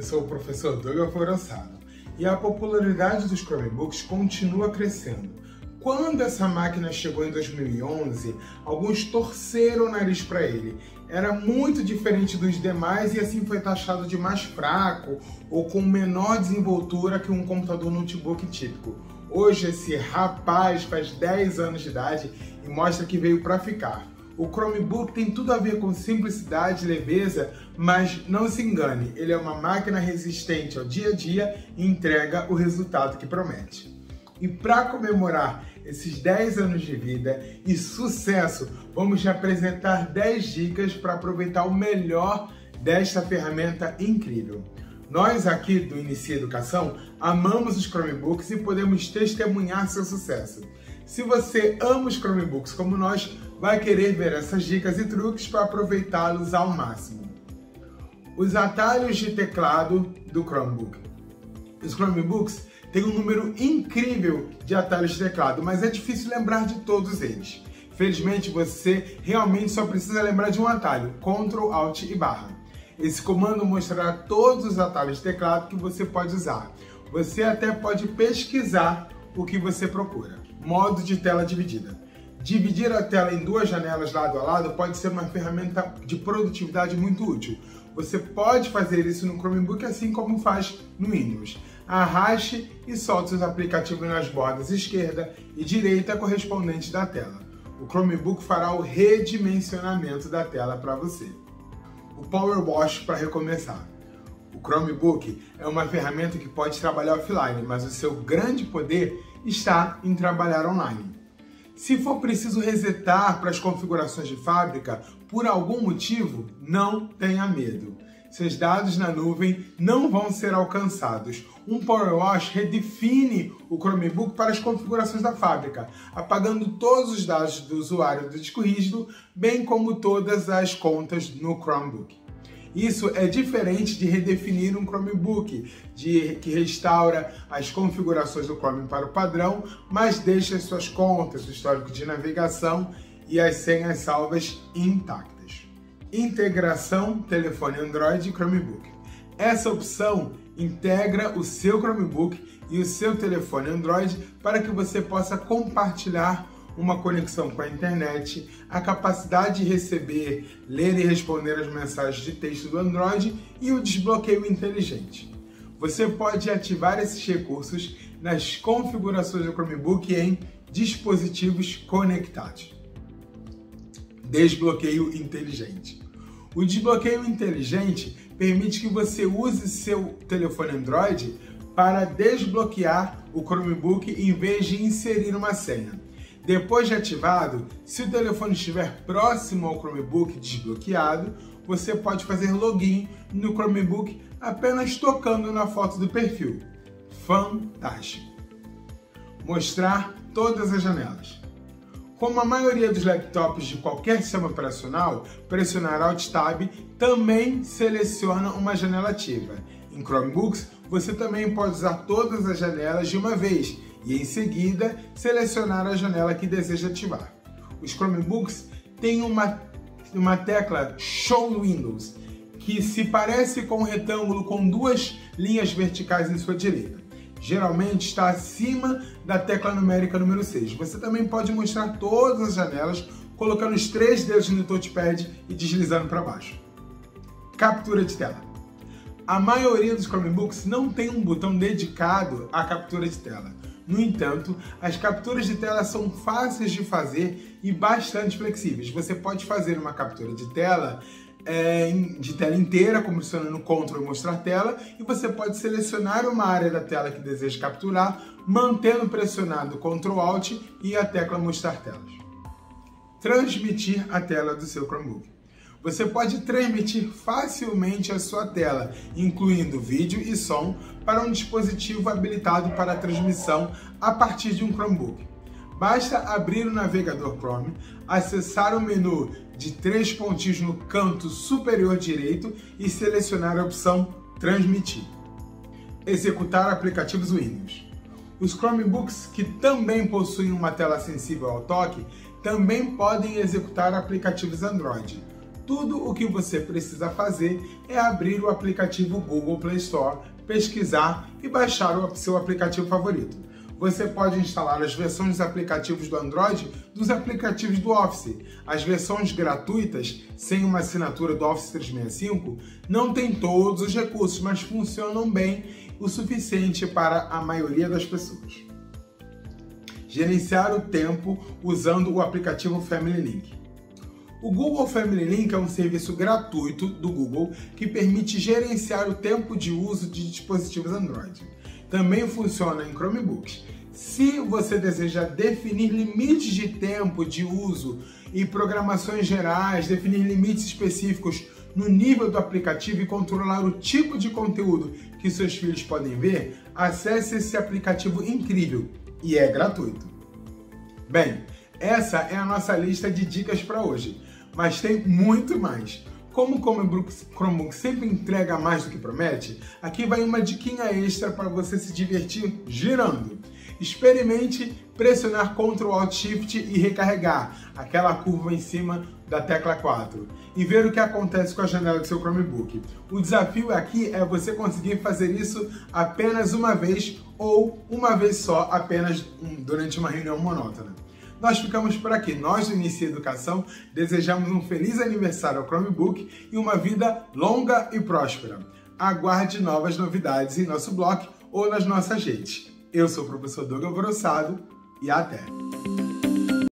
eu sou o professor Douglas Florensano e a popularidade dos Chromebooks continua crescendo. Quando essa máquina chegou em 2011, alguns torceram o nariz para ele. Era muito diferente dos demais e assim foi taxado de mais fraco ou com menor desenvoltura que um computador notebook típico. Hoje esse rapaz faz 10 anos de idade e mostra que veio para ficar. O Chromebook tem tudo a ver com simplicidade leveza, mas não se engane, ele é uma máquina resistente ao dia a dia e entrega o resultado que promete. E para comemorar esses 10 anos de vida e sucesso, vamos te apresentar 10 dicas para aproveitar o melhor desta ferramenta incrível. Nós aqui do Inicia Educação amamos os Chromebooks e podemos testemunhar seu sucesso. Se você ama os Chromebooks como nós, vai querer ver essas dicas e truques para aproveitá-los ao máximo. Os atalhos de teclado do Chromebook. Os Chromebooks têm um número incrível de atalhos de teclado, mas é difícil lembrar de todos eles. Felizmente você realmente só precisa lembrar de um atalho, Ctrl, Alt e barra. Esse comando mostrará todos os atalhos de teclado que você pode usar. Você até pode pesquisar o que você procura. Modo de tela dividida. Dividir a tela em duas janelas lado a lado pode ser uma ferramenta de produtividade muito útil. Você pode fazer isso no Chromebook assim como faz no Windows. Arraste e solte os aplicativos nas bordas esquerda e direita correspondentes da tela. O Chromebook fará o redimensionamento da tela para você. O Power Wash para recomeçar. O Chromebook é uma ferramenta que pode trabalhar offline, mas o seu grande poder está em trabalhar online. Se for preciso resetar para as configurações de fábrica, por algum motivo, não tenha medo. Seus dados na nuvem não vão ser alcançados. Um Power Wash redefine o Chromebook para as configurações da fábrica, apagando todos os dados do usuário do disco rígido, bem como todas as contas no Chromebook. Isso é diferente de redefinir um Chromebook, de, que restaura as configurações do Chrome para o padrão, mas deixa as suas contas, o histórico de navegação e as senhas salvas intactas. Integração telefone Android e Chromebook. Essa opção integra o seu Chromebook e o seu telefone Android para que você possa compartilhar uma conexão com a internet, a capacidade de receber, ler e responder as mensagens de texto do Android e o desbloqueio inteligente. Você pode ativar esses recursos nas configurações do Chromebook em dispositivos conectados. Desbloqueio inteligente. O desbloqueio inteligente permite que você use seu telefone Android para desbloquear o Chromebook em vez de inserir uma senha. Depois de ativado, se o telefone estiver próximo ao Chromebook desbloqueado, você pode fazer login no Chromebook apenas tocando na foto do perfil. Fantástico! Mostrar todas as janelas. Como a maioria dos laptops de qualquer sistema operacional, pressionar Alt Tab também seleciona uma janela ativa. Em Chromebooks, você também pode usar todas as janelas de uma vez e em seguida selecionar a janela que deseja ativar. Os Chromebooks têm uma, uma tecla Show Windows que se parece com um retângulo com duas linhas verticais em sua direita. Geralmente está acima da tecla numérica número 6. Você também pode mostrar todas as janelas colocando os três dedos no touchpad e deslizando para baixo. Captura de tela. A maioria dos Chromebooks não tem um botão dedicado à captura de tela. No entanto, as capturas de tela são fáceis de fazer e bastante flexíveis. Você pode fazer uma captura de tela é, de tela inteira, começando no Ctrl e mostrar tela, e você pode selecionar uma área da tela que deseja capturar, mantendo pressionado Ctrl Alt e a tecla mostrar telas. Transmitir a tela do seu Chromebook. Você pode transmitir facilmente a sua tela, incluindo vídeo e som, para um dispositivo habilitado para transmissão a partir de um Chromebook. Basta abrir o navegador Chrome, acessar o menu de três pontinhos no canto superior direito e selecionar a opção Transmitir. Executar aplicativos Windows. Os Chromebooks que também possuem uma tela sensível ao toque também podem executar aplicativos Android Tudo o que você precisa fazer é abrir o aplicativo Google Play Store, pesquisar e baixar o seu aplicativo favorito. Você pode instalar as versões dos aplicativos do Android dos aplicativos do Office. As versões gratuitas, sem uma assinatura do Office 365, não têm todos os recursos, mas funcionam bem o suficiente para a maioria das pessoas. Gerenciar o tempo usando o aplicativo Family Link. O Google Family Link é um serviço gratuito do Google que permite gerenciar o tempo de uso de dispositivos Android. Também funciona em Chromebooks. Se você deseja definir limites de tempo de uso e programações gerais, definir limites específicos no nível do aplicativo e controlar o tipo de conteúdo que seus filhos podem ver, acesse esse aplicativo incrível e é gratuito. Bem, essa é a nossa lista de dicas para hoje, mas tem muito mais. Como o Chromebook sempre entrega mais do que promete, aqui vai uma diquinha extra para você se divertir girando. Experimente pressionar Ctrl Alt Shift e recarregar aquela curva em cima da tecla 4 e ver o que acontece com a janela do seu Chromebook. O desafio aqui é você conseguir fazer isso apenas uma vez ou uma vez só, apenas durante uma reunião monótona. Nós ficamos por aqui. Nós do Inicia Educação desejamos um feliz aniversário ao Chromebook e uma vida longa e próspera. Aguarde novas novidades em nosso blog ou nas nossas redes. Eu sou o professor Douglas Grossado e até!